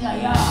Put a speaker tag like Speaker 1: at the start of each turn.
Speaker 1: 想要。